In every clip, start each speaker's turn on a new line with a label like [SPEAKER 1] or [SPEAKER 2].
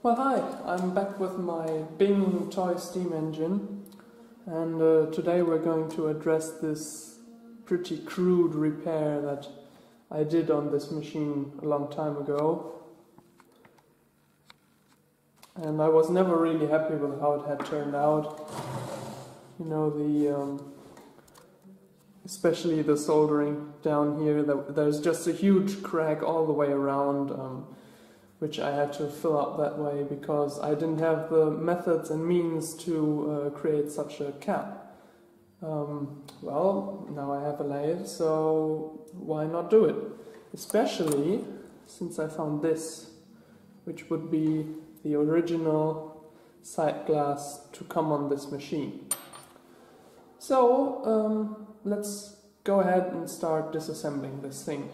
[SPEAKER 1] Well, hi, I'm back with my Bing toy steam engine, and uh, today we're going to address this pretty crude repair that I did on this machine a long time ago. And I was never really happy with how it had turned out. You know, the um, especially the soldering down here, there's just a huge crack all the way around. Um, which I had to fill up that way because I didn't have the methods and means to uh, create such a cap. Um, well, now I have a lathe, so why not do it? Especially since I found this, which would be the original sight glass to come on this machine. So, um, let's go ahead and start disassembling this thing.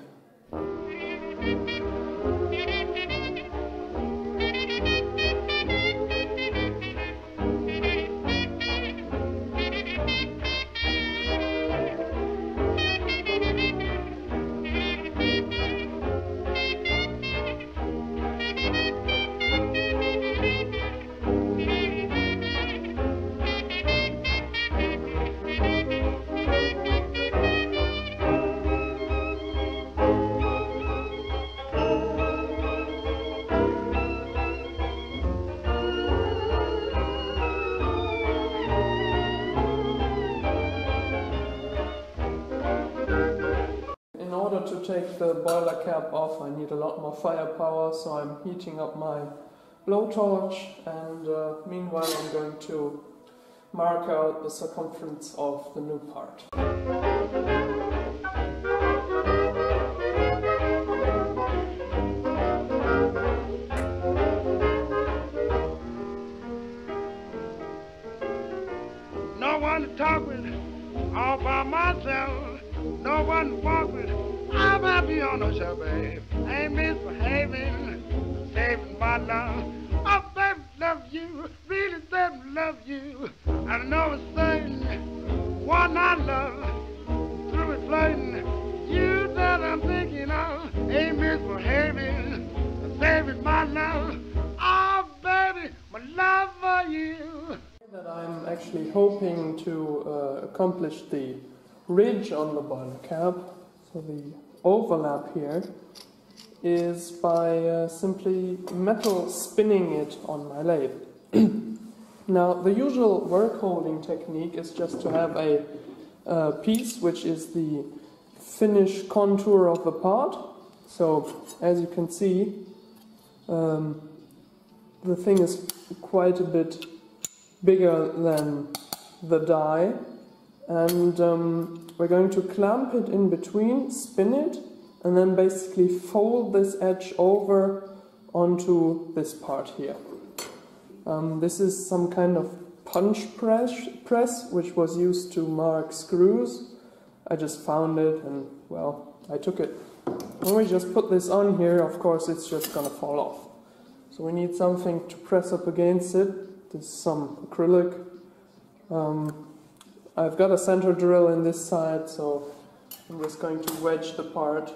[SPEAKER 1] Take the boiler cap off I need a lot more firepower so I'm heating up my blowtorch and uh, meanwhile I'm going to mark out the circumference of the new part.
[SPEAKER 2] On babe. Ain't misbehaving, saving my love. Oh, baby, love you, really, baby, love you. I know it's certain, one I love, through it flirting. You that I'm thinking of, ain't misbehaving, saving my love. Oh, baby, my love for you.
[SPEAKER 1] That I'm actually hoping to uh, accomplish the ridge on the boiler cap, so the overlap here is by uh, simply metal spinning it on my lathe. now, the usual work holding technique is just to have a uh, piece which is the finished contour of the part. So, as you can see, um, the thing is quite a bit bigger than the die and um, we're going to clamp it in between, spin it, and then basically fold this edge over onto this part here. Um, this is some kind of punch press, press which was used to mark screws. I just found it and well, I took it. When we just put this on here, of course it's just gonna fall off. So we need something to press up against it. This is some acrylic. Um, I've got a center drill in this side, so I'm just going to wedge the part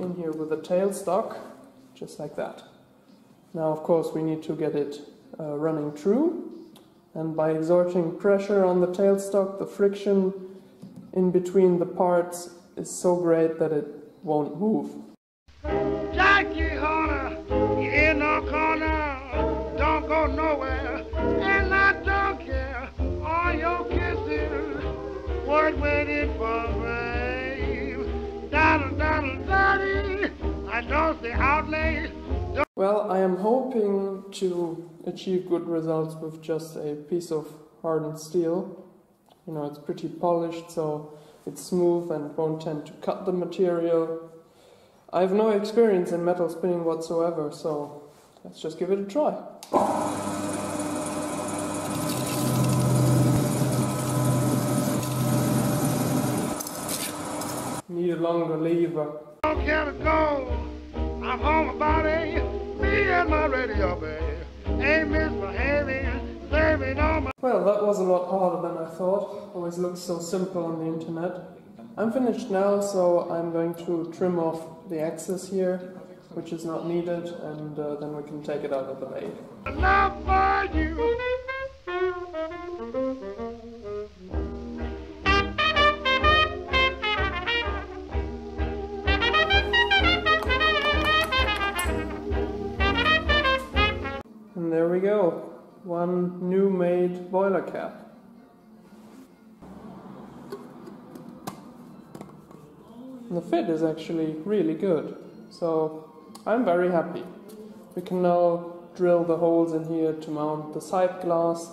[SPEAKER 1] in here with a tailstock, just like that. Now, of course, we need to get it uh, running true, and by exerting pressure on the tailstock, the friction in between the parts is so great that it won't move.
[SPEAKER 2] Jackie see outlay.
[SPEAKER 1] Well, I am hoping to achieve good results with just a piece of hardened steel. You know, it's pretty polished, so it's smooth and won't tend to cut the material. I have no experience in metal spinning whatsoever, so let's just give it a try. Need a longer lever.
[SPEAKER 2] Can't go. I'm home about it. Me and my radio, babe. Ain't misbehaving, saving all my.
[SPEAKER 1] Well, that was a lot harder than I thought. Always looks so simple on the internet. I'm finished now, so I'm going to trim off the axis here which is not needed, and uh, then we can take it out of the.
[SPEAKER 2] Love for you.
[SPEAKER 1] Go, one new made boiler cap. The fit is actually really good, so I'm very happy. We can now drill the holes in here to mount the sight glass.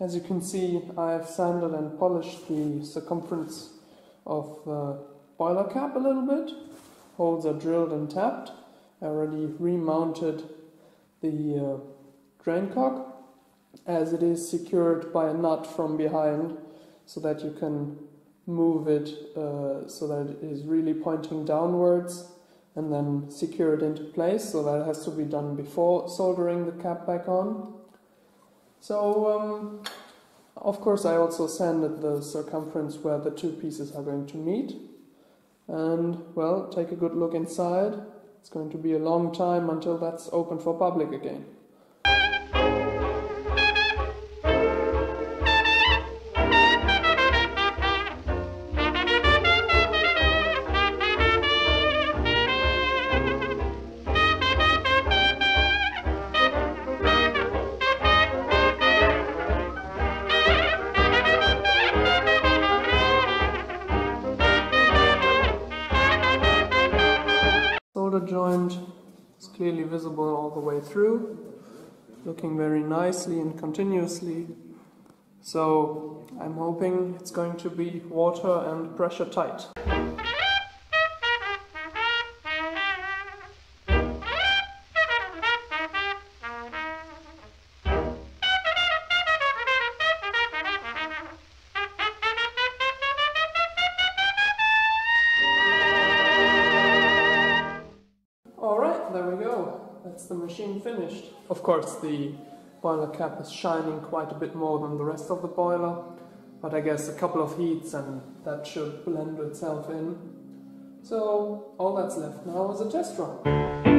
[SPEAKER 1] As you can see, I've sanded and polished the circumference of the boiler cap a little bit. Holes are drilled and tapped. I already remounted the uh, drain cock as it is secured by a nut from behind so that you can move it uh, so that it is really pointing downwards and then secure it into place so that has to be done before soldering the cap back on. So, um, of course, I also sanded the circumference where the two pieces are going to meet. And, well, take a good look inside. It's going to be a long time until that's open for public again. Clearly visible all the way through, looking very nicely and continuously. So I'm hoping it's going to be water and pressure tight. Finished. Of course, the boiler cap is shining quite a bit more than the rest of the boiler, but I guess a couple of heats and that should blend itself in. So, all that's left now is a test run.